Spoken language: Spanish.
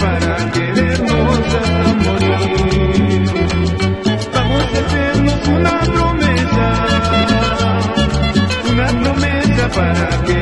para querernos hasta morir. Vamos a hacernos una promesa, una promesa para que